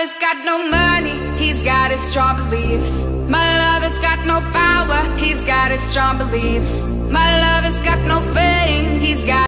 lover's got no money, he's got his strong beliefs. My lover's got no power, he's got his strong beliefs. My lover's got no faith.